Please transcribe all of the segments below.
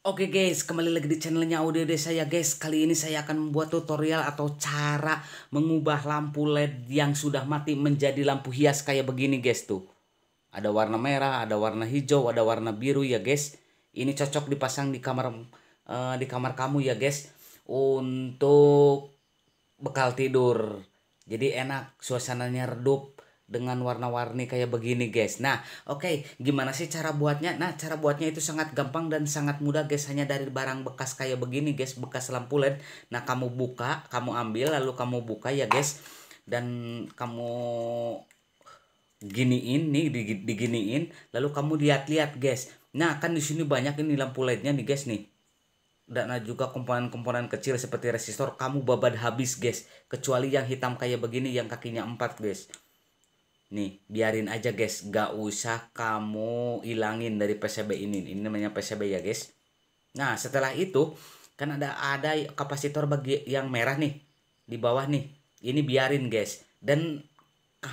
Oke guys, kembali lagi di channelnya Audio Desa ya guys. Kali ini saya akan membuat tutorial atau cara mengubah lampu LED yang sudah mati menjadi lampu hias kayak begini guys tuh. Ada warna merah, ada warna hijau, ada warna biru ya guys. Ini cocok dipasang di kamar uh, di kamar kamu ya guys untuk bekal tidur. Jadi enak, suasananya redup dengan warna-warni kayak begini guys. Nah oke okay, gimana sih cara buatnya? Nah cara buatnya itu sangat gampang dan sangat mudah guys. Hanya dari barang bekas kayak begini guys. Bekas lampu led nah kamu buka kamu ambil lalu kamu buka ya guys. Dan kamu giniin nih diginiin lalu kamu lihat-lihat guys. Nah kan di sini banyak ini lampu lednya nih guys nih. Dan juga komponen-komponen kecil seperti resistor kamu babat habis guys. Kecuali yang hitam kayak begini yang kakinya empat guys nih biarin aja guys. Gak usah kamu ilangin dari PCB ini. Ini namanya PCB ya guys. Nah setelah itu kan ada ada kapasitor bagi yang merah nih di bawah nih. Ini biarin guys. Dan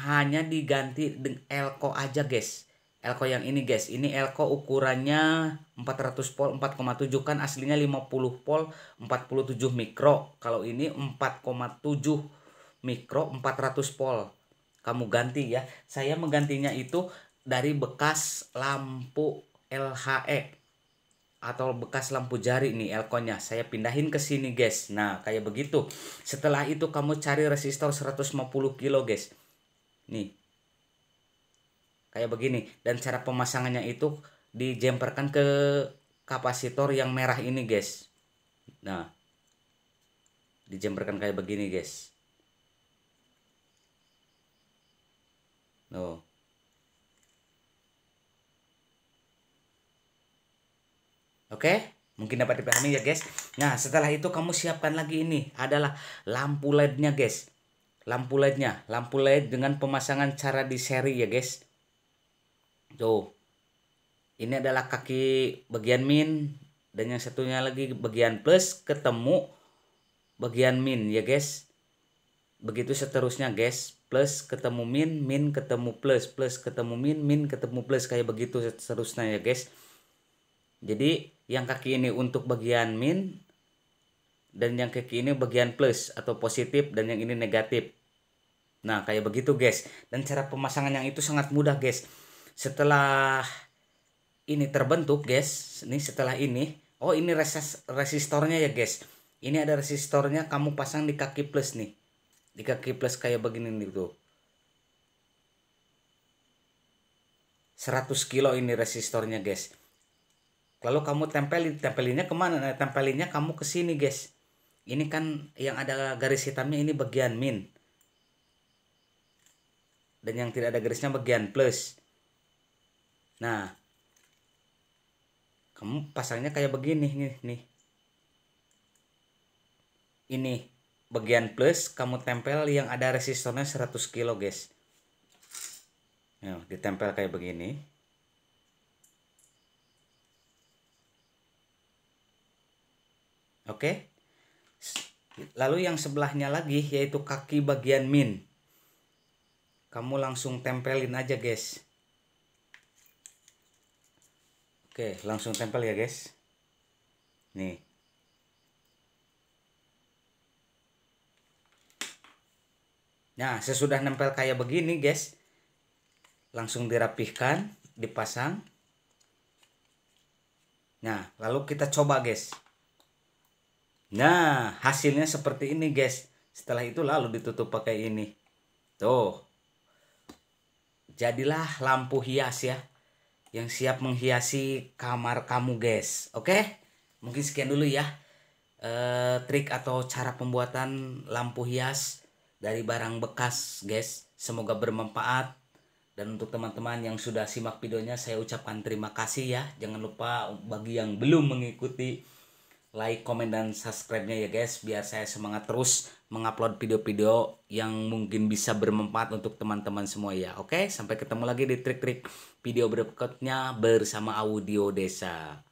hanya diganti dengan elko aja guys. Elko yang ini guys. Ini elko ukurannya 400 volt 4,7 kan aslinya 50 volt 47 mikro. Kalau ini 4,7 mikro 400 volt kamu ganti ya. Saya menggantinya itu dari bekas lampu LHE atau bekas lampu jari nih elkonya saya pindahin ke sini guys. Nah kayak begitu. Setelah itu kamu cari resistor 150 kilo guys. Nih. Kayak begini. Dan cara pemasangannya itu dijemperkan ke kapasitor yang merah ini guys. Nah. Dijemperkan kayak begini guys No. Oke, mungkin dapat dipahami ya guys. Nah, setelah itu kamu siapkan lagi ini adalah lampu LED-nya guys. Lampu LED-nya, lampu LED dengan pemasangan cara di seri ya guys. Tuh. Ini adalah kaki bagian min dan yang satunya lagi bagian plus ketemu bagian min ya guys. Begitu seterusnya guys plus ketemu min min ketemu plus plus ketemu min min ketemu plus kayak begitu seterusnya ya guys. Jadi yang kaki ini untuk bagian min dan yang kaki ini bagian plus atau positif dan yang ini negatif. Nah kayak begitu guys. Dan cara pemasangan yang itu sangat mudah guys. Setelah ini terbentuk guys ini setelah ini oh ini resist resistornya ya guys. Ini ada resistornya kamu pasang di kaki plus nih di kaki plus kayak begini nih tuh. 100 kilo ini resistornya guys. Lalu kamu tempelin tempelinnya ke mana? Nah, tempelinnya kamu ke sini guys. Ini kan yang ada garis hitamnya ini bagian min. Dan yang tidak ada garisnya bagian plus. Nah kamu pasangnya kayak begini nih nih. Ini bagian plus kamu tempel yang ada resistornya 100 kilo guys. Ya, ditempel kayak begini. Oke. Lalu yang sebelahnya lagi yaitu kaki bagian min. Kamu langsung tempelin aja guys. Oke langsung tempel ya guys. Nih Nah, sesudah nempel kayak begini, guys. Langsung dirapihkan, dipasang. Nah, lalu kita coba, guys. Nah, hasilnya seperti ini, guys. Setelah itu lalu ditutup pakai ini. Tuh. Jadilah lampu hias ya. Yang siap menghiasi kamar kamu, guys. Oke? Mungkin sekian dulu ya. E, trik atau cara pembuatan lampu hias dari barang bekas guys. Semoga bermanfaat. Dan untuk teman-teman yang sudah simak videonya saya ucapkan terima kasih ya. Jangan lupa bagi yang belum mengikuti like komen dan subscribe-nya ya guys. Biar saya semangat terus mengupload video-video yang mungkin bisa bermanfaat untuk teman-teman semua ya. Oke sampai ketemu lagi di trik-trik video berikutnya bersama audio desa